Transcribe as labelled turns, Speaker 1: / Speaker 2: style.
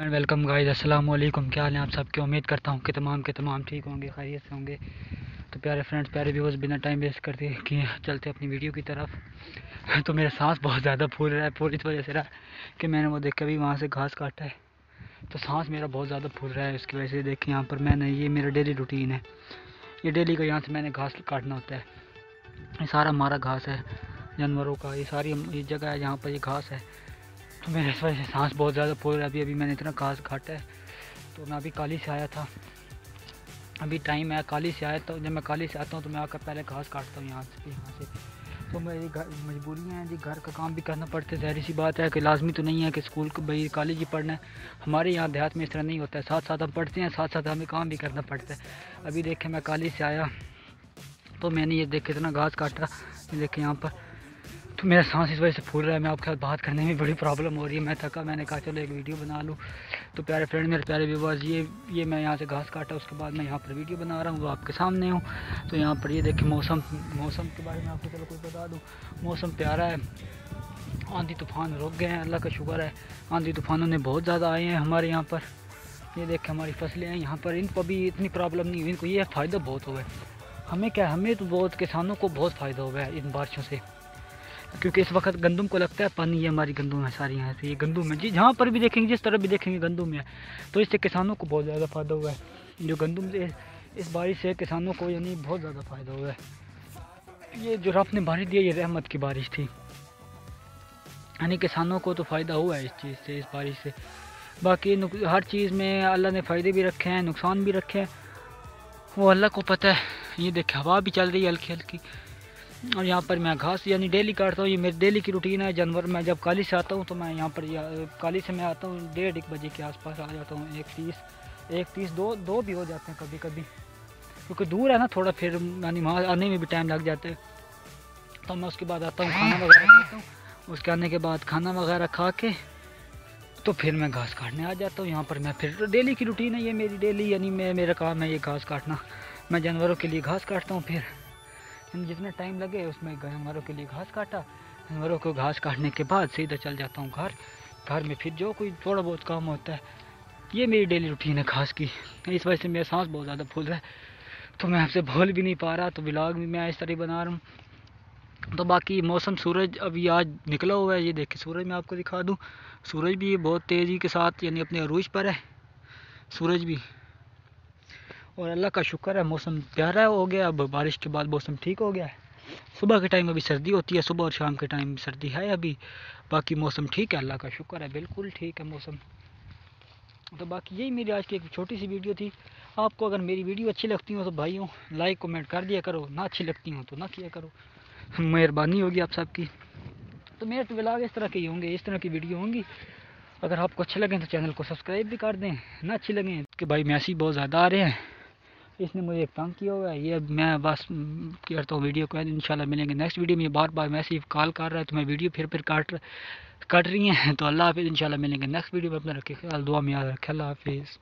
Speaker 1: And welcome guys अस्सलाम वालेकुम क्या हाल है आप सबकी? उम्मीद करता हूँ कि तमाम के तमाम ठीक होंगे, खैरियत से होंगे। तो प्यारे फ्रेंड्स प्यारे व्यूवर्स बिना टाइम वेस्ट करते कि चलते अपनी वीडियो की तरफ़। तो मेरा सांस बहुत ज़्यादा फूल रहा है, फूल इस वजह से रहा कि मैंने वो देख के भी वहाँ से घास काटा है। तो सांस मेरा बहुत ज़्यादा फूल रहा है इसकी वजह से देखिए यहाँ पर मैंने, ये मेरा डेली रूटीन है। ये डेली का यहाँ से मैंने घास काटना होता है। ये सारा हमारा घास है, जानवरों का, ये सारी ये जगह है जहाँ पर ये घास है। मेरे इस वजह से सांस बहुत ज़्यादा फूल रहा अभी अभी मैंने इतना घास काटा है तो मैं अभी काली से आया था। अभी टाइम है, काली से आया तो जब मैं काली से आता हूँ तो मैं आकर पहले घास काटता हूँ यहाँ से यहाँ से। तो मेरी मजबूरियाँ हैं जी, घर का काम भी करना पड़ता है। जहरी सी बात है कि लाजमी तो नहीं है कि स्कूल को भाई कॉलेज ही पढ़ना है। हमारे यहाँ देहात में इस तरह नहीं होता है। साथ साथ हम पढ़ते हैं, साथ साथ हमें काम भी करना पड़ता है। अभी देखे, मैं काली से आया तो मैंने ये देखे इतना घास काटा। देखे यहाँ पर। तो मेरा सांस इस वजह से फूल रहा है, मैं आपके साथ बात करने में बड़ी प्रॉब्लम हो रही है। मैं थका, मैंने कहा, चलो एक वीडियो बना लूँ। तो प्यारे फ्रेंड मेरे प्यारे व्यूवर्स ये ये मैं यहाँ से घास काटा, उसके बाद मैं यहाँ पर वीडियो बना रहा हूँ, वो आपके सामने हूँ। तो यहाँ पर ये देखें मौसम मौसम के बारे में आपको चलो कुछ बता दूँ। मौसम प्यारा है। आंधी तूफ़ान रुक गए हैं, अल्लाह का शुक्र है। आंधी तूफ़ानों ने बहुत ज़्यादा आए हैं हमारे यहाँ पर। ये देखें हमारी फ़सलें हैं यहाँ पर। इनको अभी इतनी प्रॉब्लम नहीं हुई, इनको ये फ़ायदा बहुत हुआ है। हमें क्या, हमें तो बहुत किसानों को बहुत फ़ायदा हुआ है इन बारिशों से। क्योंकि इस वक्त गंदम को लगता है पानी, ये हमारी गंदम है, सारी यहाँ से, ये गंदम है। जी, जहाँ पर भी देखेंगे, जिस तरह भी देखेंगे, गंदम है। तो इससे किसानों को बहुत ज़्यादा फ़ायदा हुआ है। जो गंदम से, इस बारिश से किसानों को यानी बहुत ज़्यादा फ़ायदा हुआ है। ये जो रब ने बारिश दी ये रहमत की बारिश थी। यानी किसानों को तो फ़ायदा हुआ है इस चीज़ से, इस बारिश से। बाकी हर चीज़ में अल्लाह ने फ़ायदे भी रखे हैं, नुकसान भी रखे हैं। वो अल्लाह को पता है। ये देखे, हवा भी चल रही है हल्की हल्की और यहाँ पर मैं घास यानी डेली काटता हूँ। ये मेरी डेली की रूटीन है। जानवर मैं जब काली से आता हूँ तो मैं यहाँ पर काली से मैं आता हूँ। डेढ़ एक बजे के आसपास आ जाता हूँ। एक तीस एक तीस, दो दो भी हो जाते हैं कभी कभी क्योंकि दूर है ना, थोड़ा फिर यानी वहाँ आने में भी टाइम लग जाता है। तो मैं उसके बाद आता हूँ, खाना वगैरह खाता हूँ। उसके आने के बाद खाना वगैरह खा के तो फिर मैं घास काटने आ जाता हूँ। यहाँ पर मैं फिर डेली की रूटीन है। ये मेरी डेली यानी मैं, मेरा काम है ये घास काटना। मैं जानवरों के लिए घास काटता हूँ फिर। जितना टाइम लगे उसमें जानवरों के लिए घास काटा। जानवरों को घास काटने के बाद सीधा चल जाता हूँ घर। घर में फिर जो कोई थोड़ा बहुत काम होता है, ये मेरी डेली रूटीन है घास की। इस वजह से मेरा सांस बहुत ज़्यादा फूल रहा है। तो मैं आपसे बोल भी नहीं पा रहा तो ब्लाग भी मैं इस तरह बना रहा हूँ। तो बाकी मौसम सूरज अभी आज निकला हुआ है, ये देखिए सूरज मैं आपको दिखा दूँ। सूरज भी बहुत तेज़ी के साथ यानी अपने अरूज पर है। सूरज भी और अल्लाह का शुक्र है, मौसम प्यारा हो गया, अब बारिश के बाद मौसम ठीक हो गया है। सुबह के टाइम अभी सर्दी होती है, सुबह और शाम के टाइम सर्दी है अभी। बाकी मौसम ठीक है, अल्लाह का शुक्र है, बिल्कुल ठीक है मौसम। तो बाकी यही मेरी आज की एक छोटी सी वीडियो थी। आपको अगर मेरी वीडियो अच्छी लगती हो तो भाइयों, लाइक, कमेंट कर दिया करो। ना अच्छी लगती हो तो ना किया करो। मेहरबानी होगी आप सबकी। तो मेरे तो ब्लॉग इस तरह के ही होंगे, इस तरह की वीडियो होंगी। अगर आपको अच्छे लगें तो चैनल को सब्सक्राइब भी कर दें। ना अच्छी लगें कि भाई मैसेज बहुत ज़्यादा आ रहे हैं। इसने मुझे एक तंग किया हुआ है। ये मैं बस करता हूँ वीडियो को इन मिलेंगे नेक्स्ट वीडियो में। बार बार मैसेज कॉल कर रहा है तो मैं वीडियो फिर फिर काट कट रही हैं। तो अल्लाह हाफिज़, इंशाल्लाह मिलेंगे नेक्स्ट वीडियो में। अपना रखे ख्याल, दुआ में याद रखे। अल्लाह हाफिज़।